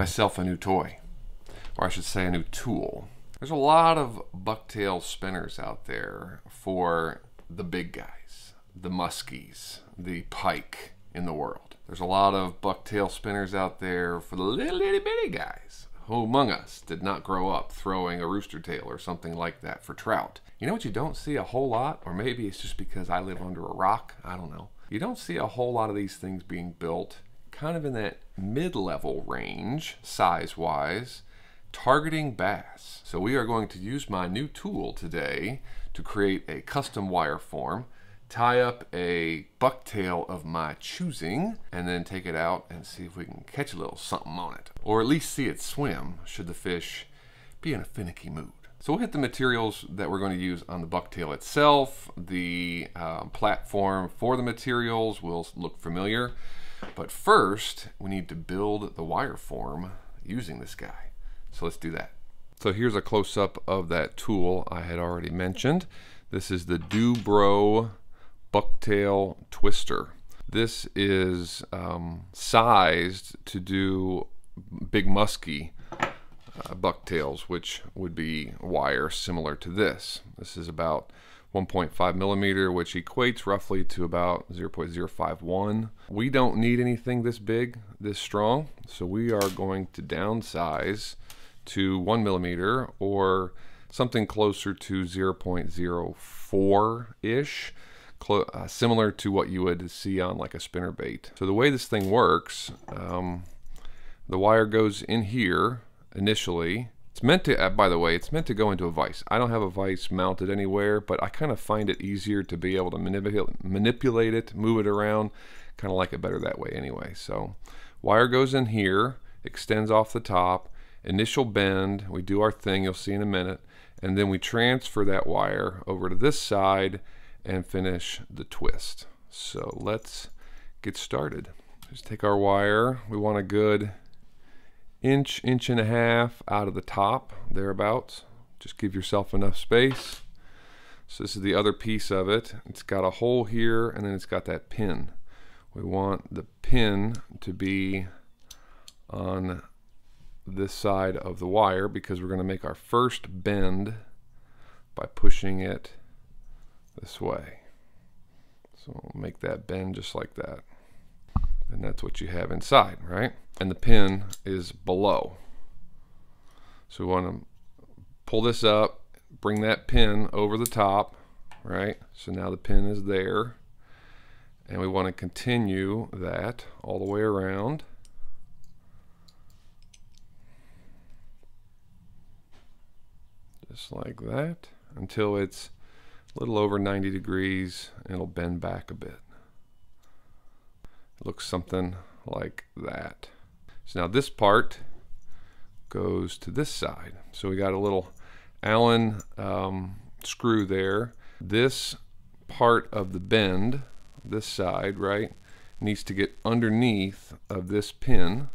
myself a new toy, or I should say a new tool. There's a lot of bucktail spinners out there for the big guys, the muskies, the pike in the world. There's a lot of bucktail spinners out there for the little itty bitty guys. Who among us did not grow up throwing a rooster tail or something like that for trout? You know what you don't see a whole lot, or maybe it's just because I live under a rock, I don't know. You don't see a whole lot of these things being built kind of in that mid-level range, size-wise, targeting bass. So we are going to use my new tool today to create a custom wire form, tie up a bucktail of my choosing, and then take it out and see if we can catch a little something on it. Or at least see it swim, should the fish be in a finicky mood. So we'll hit the materials that we're going to use on the bucktail itself. The um, platform for the materials will look familiar. But first, we need to build the wire form using this guy. So let's do that. So here's a close-up of that tool I had already mentioned. This is the Du-Bro Bucktail Twister. This is um, sized to do big musky uh, bucktails, which would be wire similar to this. This is about 1.5 millimeter, which equates roughly to about 0.051. We don't need anything this big, this strong, so we are going to downsize to one millimeter or something closer to 0.04-ish, uh, similar to what you would see on like a spinner bait. So the way this thing works, um, the wire goes in here initially. It's meant to, uh, by the way, it's meant to go into a vise. I don't have a vise mounted anywhere, but I kind of find it easier to be able to manipulate, manipulate it, move it around. Kind of like it better that way anyway. So wire goes in here, extends off the top, initial bend, we do our thing, you'll see in a minute, and then we transfer that wire over to this side and finish the twist. So let's get started. Just take our wire, we want a good inch, inch and a half out of the top, thereabouts. Just give yourself enough space. So this is the other piece of it. It's got a hole here and then it's got that pin. We want the pin to be on this side of the wire because we're going to make our first bend by pushing it this way. So we'll make that bend just like that. And that's what you have inside, right? And the pin is below. So we want to pull this up, bring that pin over the top, right? So now the pin is there. And we want to continue that all the way around. just like that until it's a little over 90 degrees and it'll bend back a bit. Looks something like that. So now this part goes to this side. So we got a little Allen um, screw there. This part of the bend, this side, right, needs to get underneath of this pin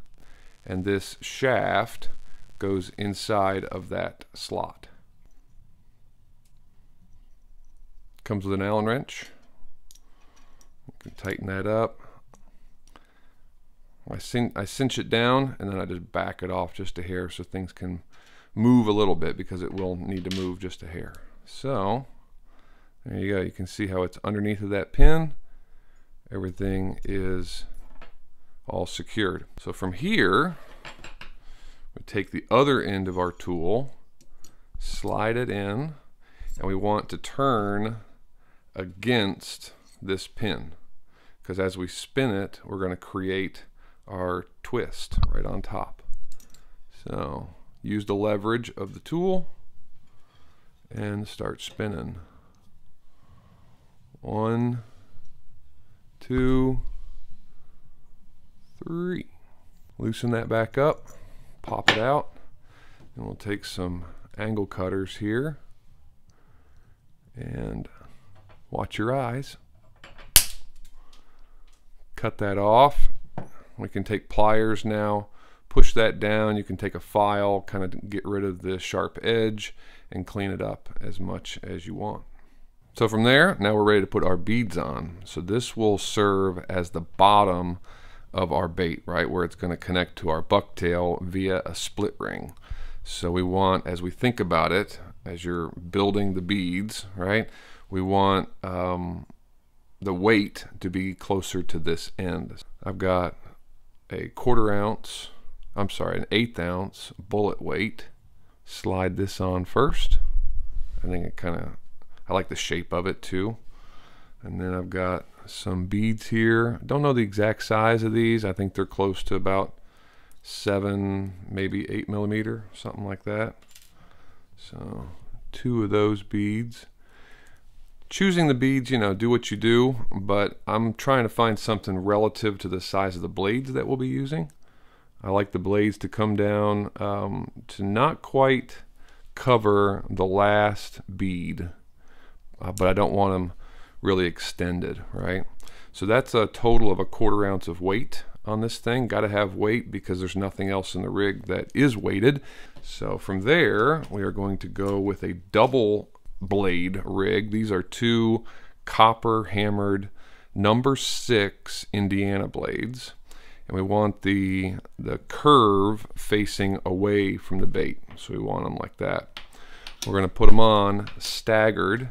and this shaft goes inside of that slot. Comes with an Allen wrench. You can tighten that up. I, cin I cinch it down and then I just back it off just a hair so things can move a little bit because it will need to move just a hair. So there you go. You can see how it's underneath of that pin. Everything is all secured. So from here, we take the other end of our tool, slide it in, and we want to turn against this pin because as we spin it we're going to create our twist right on top so use the leverage of the tool and start spinning one two three loosen that back up pop it out and we'll take some angle cutters here and Watch your eyes. Cut that off. We can take pliers now, push that down. You can take a file, kind of get rid of the sharp edge and clean it up as much as you want. So from there, now we're ready to put our beads on. So this will serve as the bottom of our bait, right, where it's going to connect to our bucktail via a split ring. So we want, as we think about it, as you're building the beads, right, we want um, the weight to be closer to this end. I've got a quarter ounce, I'm sorry, an eighth ounce bullet weight. Slide this on first. I think it kind of, I like the shape of it too. And then I've got some beads here. Don't know the exact size of these. I think they're close to about seven, maybe eight millimeter, something like that. So two of those beads. Choosing the beads, you know, do what you do, but I'm trying to find something relative to the size of the blades that we'll be using. I like the blades to come down um, to not quite cover the last bead, uh, but I don't want them really extended, right? So that's a total of a quarter ounce of weight on this thing. Got to have weight because there's nothing else in the rig that is weighted. So from there, we are going to go with a double blade rig. These are two copper hammered number six Indiana blades. And we want the, the curve facing away from the bait. So we want them like that. We're going to put them on staggered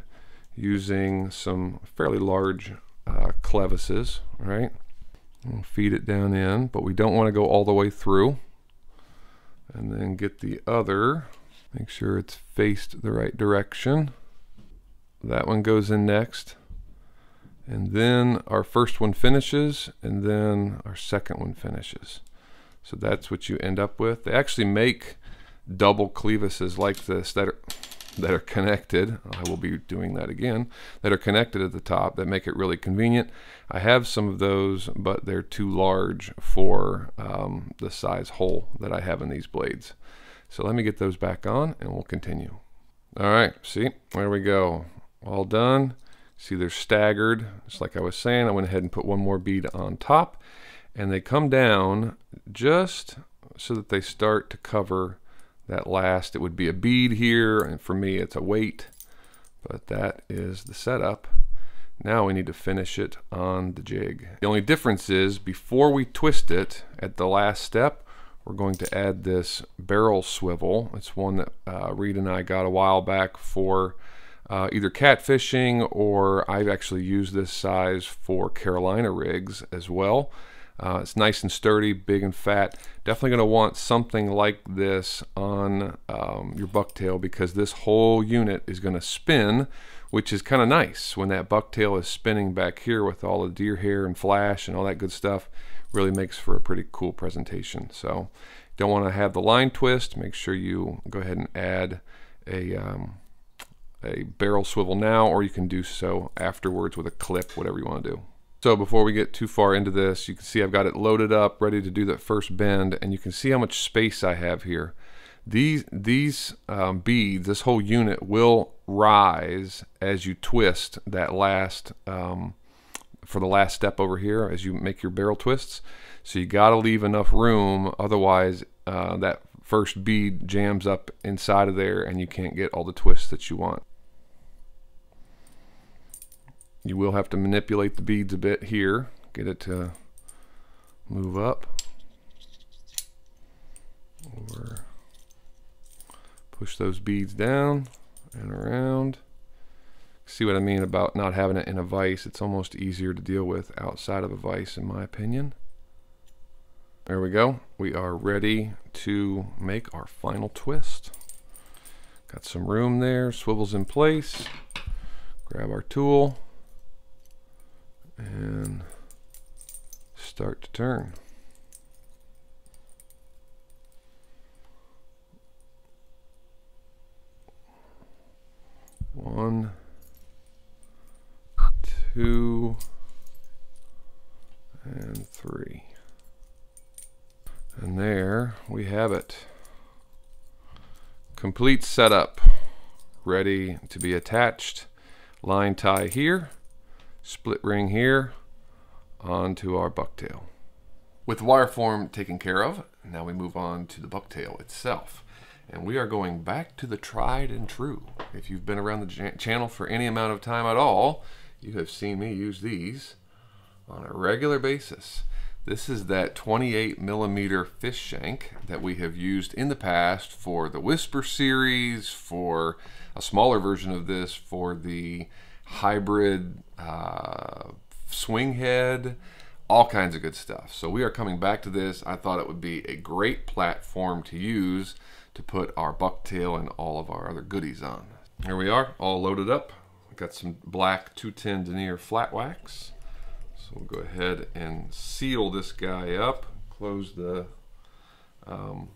using some fairly large uh, clevises, right? We'll feed it down in, but we don't want to go all the way through. And then get the other, make sure it's faced the right direction. That one goes in next. And then our first one finishes, and then our second one finishes. So that's what you end up with. They actually make double clevises like this that are that are connected. I will be doing that again. That are connected at the top that make it really convenient. I have some of those, but they're too large for um, the size hole that I have in these blades. So let me get those back on and we'll continue. All right, see, there we go. All done. See, they're staggered. Just like I was saying, I went ahead and put one more bead on top and they come down just so that they start to cover that last it would be a bead here and for me it's a weight but that is the setup now we need to finish it on the jig the only difference is before we twist it at the last step we're going to add this barrel swivel it's one that uh, Reed and I got a while back for uh, either catfishing or I've actually used this size for Carolina rigs as well uh, it's nice and sturdy, big and fat. Definitely going to want something like this on um, your bucktail because this whole unit is going to spin, which is kind of nice when that bucktail is spinning back here with all the deer hair and flash and all that good stuff. Really makes for a pretty cool presentation. So don't want to have the line twist. Make sure you go ahead and add a um, a barrel swivel now, or you can do so afterwards with a clip, whatever you want to do. So before we get too far into this, you can see I've got it loaded up, ready to do that first bend, and you can see how much space I have here. These, these um, beads, this whole unit will rise as you twist that last, um, for the last step over here as you make your barrel twists. So you got to leave enough room, otherwise uh, that first bead jams up inside of there and you can't get all the twists that you want. You will have to manipulate the beads a bit here, get it to move up or push those beads down and around. See what I mean about not having it in a vise? It's almost easier to deal with outside of a vise in my opinion. There we go. We are ready to make our final twist. Got some room there, swivels in place. Grab our tool and start to turn. One, two, and three. And there we have it. Complete setup. Ready to be attached. Line tie here split ring here onto our bucktail. With wire form taken care of, now we move on to the bucktail itself. And we are going back to the tried and true. If you've been around the channel for any amount of time at all, you have seen me use these on a regular basis. This is that 28 millimeter fish shank that we have used in the past for the Whisper series, for a smaller version of this for the hybrid uh, swing head, all kinds of good stuff. So we are coming back to this. I thought it would be a great platform to use to put our bucktail and all of our other goodies on. Here we are, all loaded up. Got some black 210 denier flat wax. So we'll go ahead and seal this guy up, close the, um,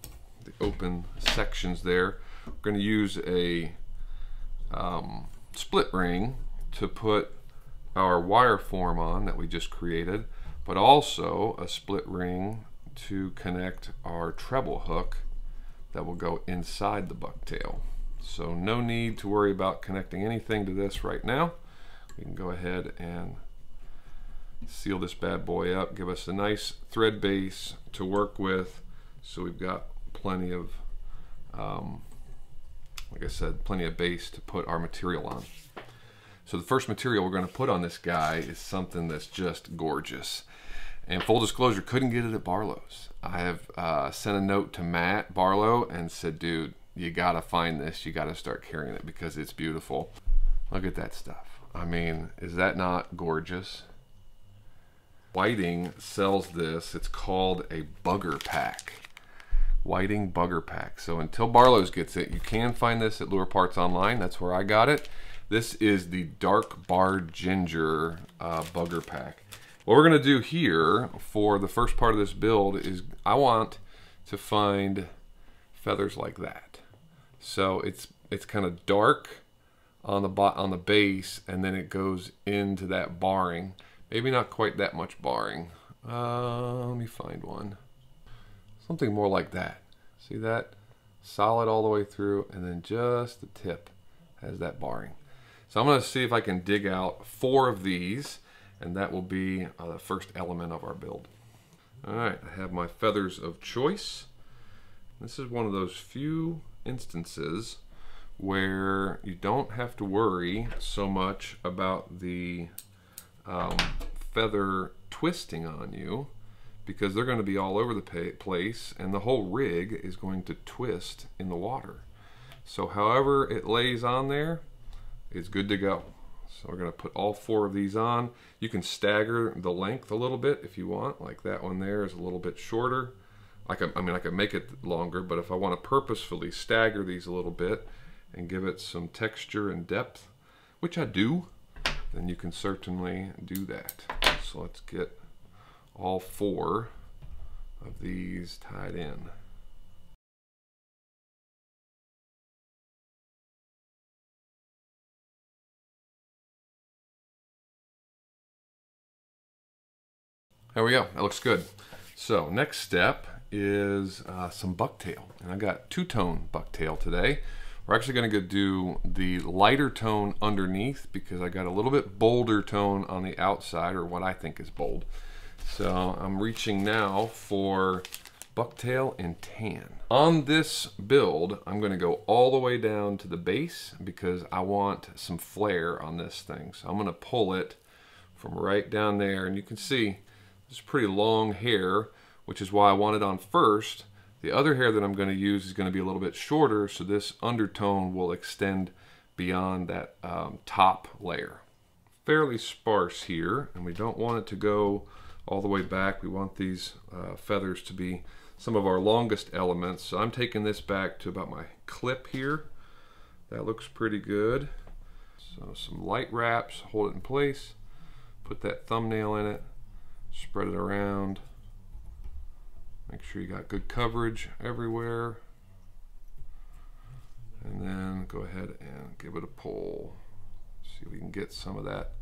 the open sections there. We're going to use a um, split ring to put our wire form on that we just created, but also a split ring to connect our treble hook that will go inside the bucktail. So no need to worry about connecting anything to this right now. We can go ahead and seal this bad boy up, give us a nice thread base to work with. So we've got plenty of, um, like I said, plenty of base to put our material on. So the first material we're going to put on this guy is something that's just gorgeous. And full disclosure, couldn't get it at Barlow's. I have uh, sent a note to Matt Barlow and said, dude, you gotta find this. You gotta start carrying it because it's beautiful. Look at that stuff. I mean, is that not gorgeous? Whiting sells this. It's called a bugger pack. Whiting bugger pack. So until Barlow's gets it, you can find this at Lure Parts Online. That's where I got it. This is the Dark Bar Ginger uh, bugger pack. What we're gonna do here for the first part of this build is I want to find feathers like that. So it's it's kind of dark on the bot on the base, and then it goes into that barring. Maybe not quite that much barring. Uh, let me find one. Something more like that. See that? Solid all the way through, and then just the tip has that barring. So I'm going to see if I can dig out four of these, and that will be uh, the first element of our build. All right, I have my feathers of choice. This is one of those few instances where you don't have to worry so much about the um, feather twisting on you because they're going to be all over the place and the whole rig is going to twist in the water. So however it lays on there, it's good to go. So we're going to put all four of these on. You can stagger the length a little bit if you want, like that one there is a little bit shorter. I, can, I mean, I could make it longer, but if I want to purposefully stagger these a little bit and give it some texture and depth, which I do, then you can certainly do that. So let's get all four of these tied in. There we go, that looks good. So next step is uh, some bucktail. And I got two-tone bucktail today. We're actually gonna go do the lighter tone underneath because I got a little bit bolder tone on the outside, or what I think is bold. So I'm reaching now for bucktail and tan. On this build, I'm gonna go all the way down to the base because I want some flare on this thing. So I'm gonna pull it from right down there, and you can see this pretty long hair which is why I want it on first. The other hair that I'm going to use is going to be a little bit shorter, so this undertone will extend beyond that um, top layer. Fairly sparse here, and we don't want it to go all the way back. We want these uh, feathers to be some of our longest elements. So I'm taking this back to about my clip here. That looks pretty good. So some light wraps, hold it in place, put that thumbnail in it, spread it around, Make sure you got good coverage everywhere. And then go ahead and give it a pull. See if we can get some of that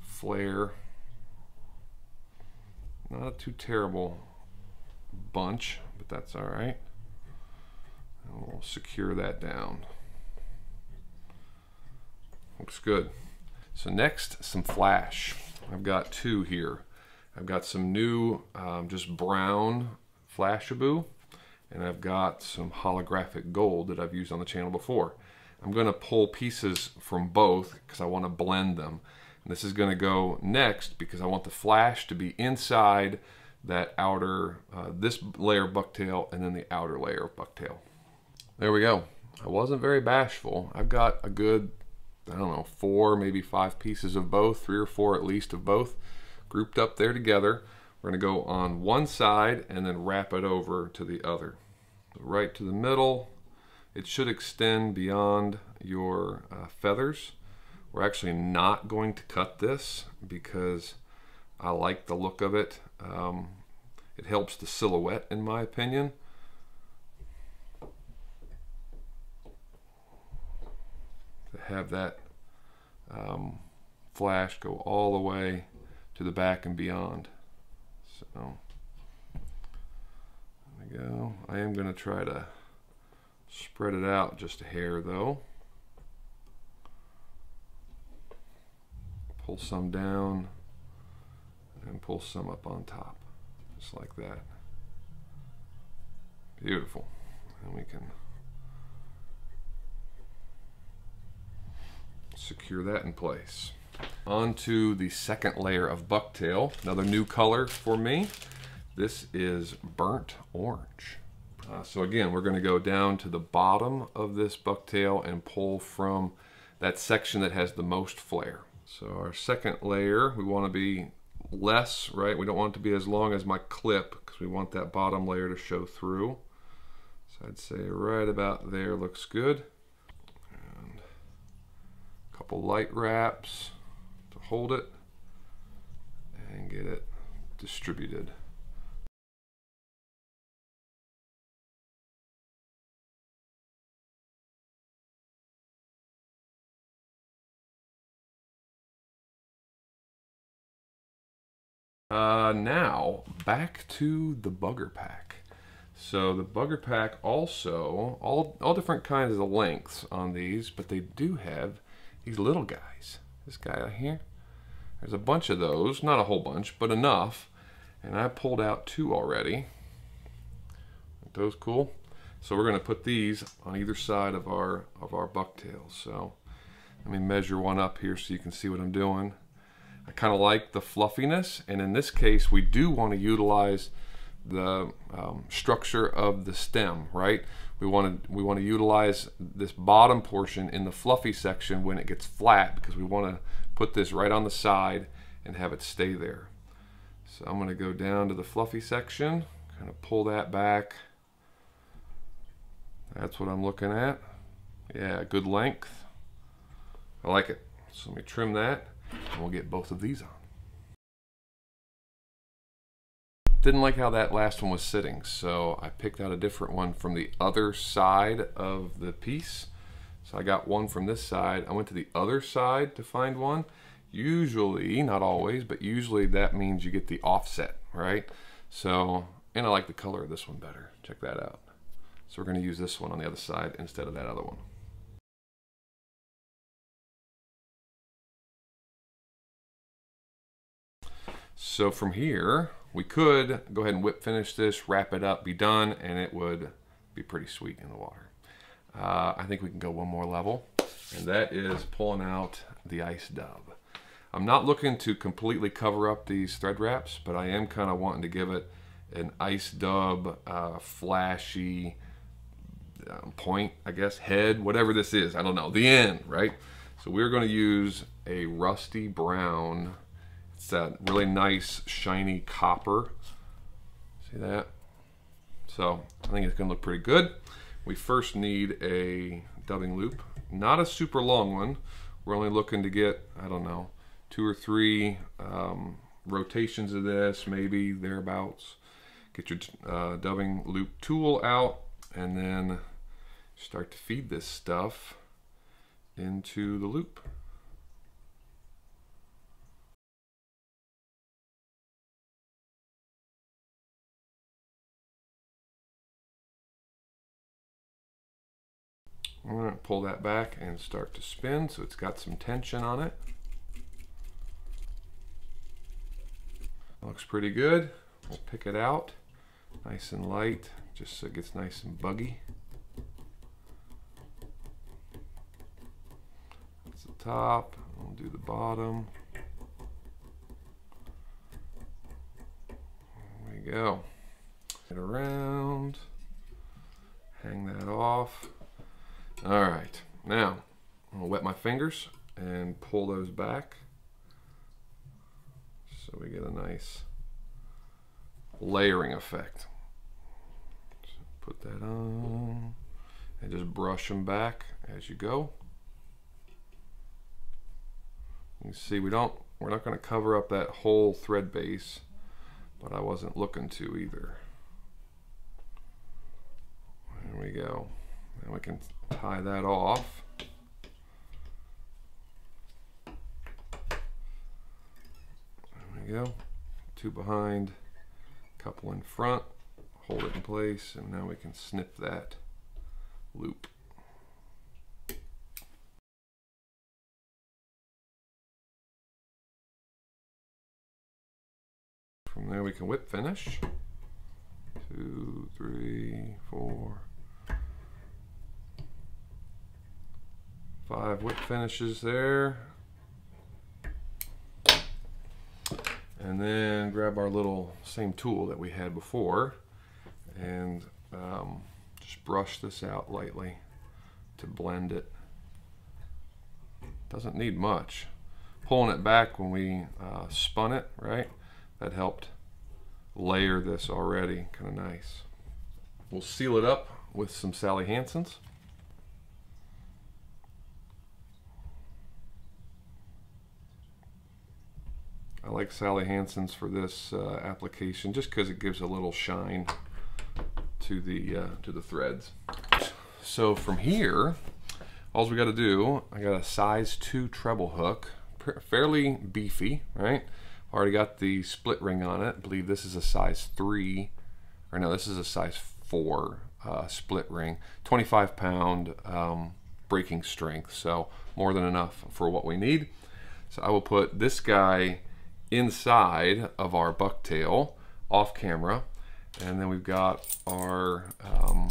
flare. Not a too terrible bunch, but that's all right. And we'll secure that down. Looks good. So next, some flash. I've got two here. I've got some new um, just brown Flashabou and I've got some holographic gold that I've used on the channel before. I'm going to pull pieces from both because I want to blend them. And this is going to go next because I want the flash to be inside that outer, uh, this layer of bucktail and then the outer layer of bucktail. There we go. I wasn't very bashful. I've got a good, I don't know, four, maybe five pieces of both, three or four at least of both grouped up there together. We're going to go on one side and then wrap it over to the other. Right to the middle. It should extend beyond your uh, feathers. We're actually not going to cut this because I like the look of it. Um, it helps the silhouette in my opinion. To have that um, flash go all the way to the back and beyond. So there we go. I am going to try to spread it out just a hair though. Pull some down and pull some up on top, just like that. Beautiful. And we can secure that in place. Onto the second layer of bucktail, another new color for me. This is burnt orange. Uh, so again, we're going to go down to the bottom of this bucktail and pull from that section that has the most flare. So our second layer, we want to be less, right? We don't want it to be as long as my clip because we want that bottom layer to show through. So I'd say right about there looks good. And a couple light wraps hold it and get it distributed. Uh, now, back to the bugger pack. So the bugger pack also, all, all different kinds of lengths on these, but they do have these little guys. This guy here. There's a bunch of those, not a whole bunch, but enough. And I pulled out two already. Aren't those cool? So we're gonna put these on either side of our, of our bucktails. So let me measure one up here so you can see what I'm doing. I kind of like the fluffiness, and in this case, we do want to utilize the um, structure of the stem, right? We want to we want to utilize this bottom portion in the fluffy section when it gets flat because we want to put this right on the side and have it stay there. So I'm going to go down to the fluffy section, kind of pull that back. That's what I'm looking at. Yeah, good length. I like it. So let me trim that and we'll get both of these on. Didn't like how that last one was sitting, so I picked out a different one from the other side of the piece. So I got one from this side. I went to the other side to find one. Usually, not always, but usually that means you get the offset, right? So, and I like the color of this one better. Check that out. So we're gonna use this one on the other side instead of that other one. So from here, we could go ahead and whip finish this, wrap it up, be done, and it would be pretty sweet in the water. Uh, I think we can go one more level, and that is pulling out the ice dub. I'm not looking to completely cover up these thread wraps, but I am kind of wanting to give it an ice dub, uh, flashy um, point, I guess, head, whatever this is. I don't know. The end, right? So we're going to use a rusty brown it's that really nice shiny copper. See that? So I think it's gonna look pretty good. We first need a dubbing loop, not a super long one. We're only looking to get, I don't know, two or three um, rotations of this, maybe thereabouts. Get your uh, dubbing loop tool out and then start to feed this stuff into the loop. I'm going to pull that back and start to spin so it's got some tension on it. Looks pretty good. We'll pick it out nice and light just so it gets nice and buggy. That's the top. We'll do the bottom. There we go. Get around, hang that off. All right, now I'm gonna wet my fingers and pull those back so we get a nice layering effect. So put that on and just brush them back as you go. You see we don't we're not going to cover up that whole thread base but I wasn't looking to either. There we go. And we can tie that off. There we go. Two behind, couple in front, hold it in place, and now we can snip that loop. From there we can whip finish. Two, three, four, five whip finishes there. And then grab our little same tool that we had before and um, just brush this out lightly to blend it. Doesn't need much. Pulling it back when we uh, spun it, right? That helped layer this already, kind of nice. We'll seal it up with some Sally Hansen's. I like Sally Hansen's for this uh, application just because it gives a little shine to the uh, to the threads. So from here, all we got to do, I got a size 2 treble hook, fairly beefy, right? Already got the split ring on it. I believe this is a size 3, or no, this is a size 4 uh, split ring. 25 pound um, breaking strength, so more than enough for what we need. So I will put this guy inside of our bucktail off camera and then we've got our um,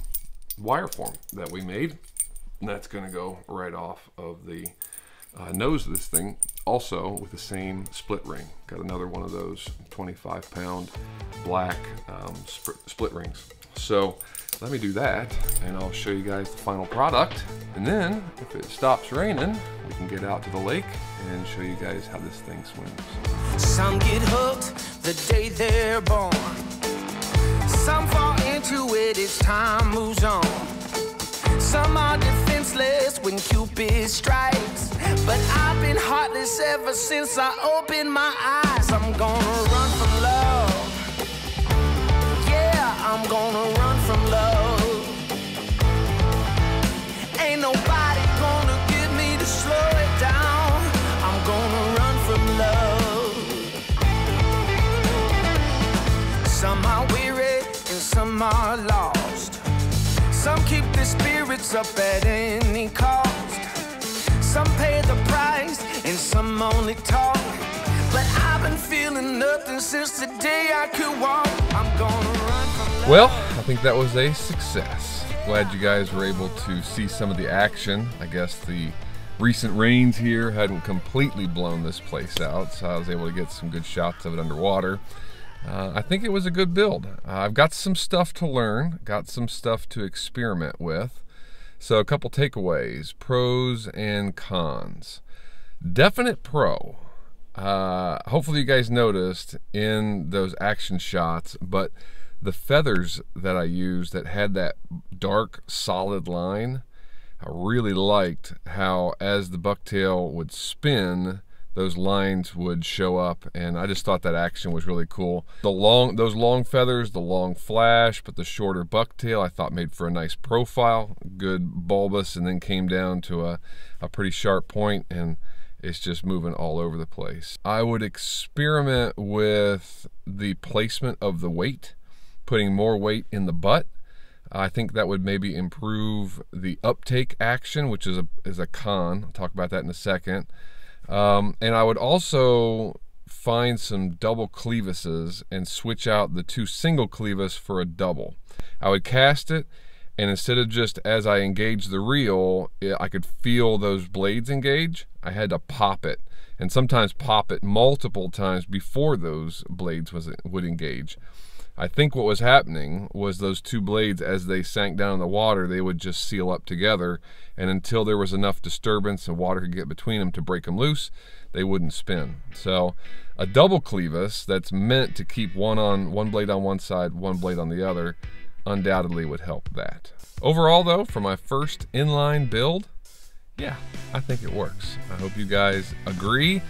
wire form that we made. And that's going to go right off of the uh, nose of this thing also with the same split ring. Got another one of those 25 pound black um, sp split rings. So let me do that and I'll show you guys the final product. And then if it stops raining we can get out to the lake and show you guys how this thing swims some get hooked the day they're born. Some fall into it as time moves on. Some are defenseless when Cupid strikes. But I've been heartless ever since I opened my eyes. I'm gonna run from love. Yeah I'm gonna are lost. Some keep their spirits up at any cost. Some pay the price and some only talk. But I've been feeling nothing since the day I could walk. Well, I think that was a success. Glad you guys were able to see some of the action. I guess the recent rains here hadn't completely blown this place out, so I was able to get some good shots of it underwater. Uh, I think it was a good build. Uh, I've got some stuff to learn, got some stuff to experiment with. So a couple takeaways, pros and cons. Definite pro. Uh, hopefully you guys noticed in those action shots, but the feathers that I used that had that dark solid line I really liked how as the bucktail would spin those lines would show up and I just thought that action was really cool. The long those long feathers, the long flash, but the shorter bucktail I thought made for a nice profile, good bulbous and then came down to a, a pretty sharp point and it's just moving all over the place. I would experiment with the placement of the weight putting more weight in the butt. I think that would maybe improve the uptake action, which is a, is a con. I'll talk about that in a second. Um, and I would also find some double clevises and switch out the two single clevis for a double. I would cast it and instead of just as I engage the reel, I could feel those blades engage. I had to pop it and sometimes pop it multiple times before those blades was, would engage. I think what was happening was those two blades, as they sank down in the water, they would just seal up together. And until there was enough disturbance and water could get between them to break them loose, they wouldn't spin. So a double clevis that's meant to keep one on one blade on one side, one blade on the other, undoubtedly would help that. Overall though, for my first inline build, yeah, I think it works. I hope you guys agree.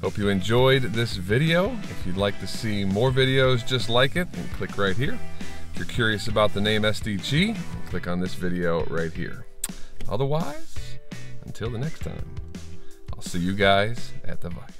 Hope you enjoyed this video. If you'd like to see more videos just like it, then click right here. If you're curious about the name SDG, click on this video right here. Otherwise, until the next time, I'll see you guys at the Vise.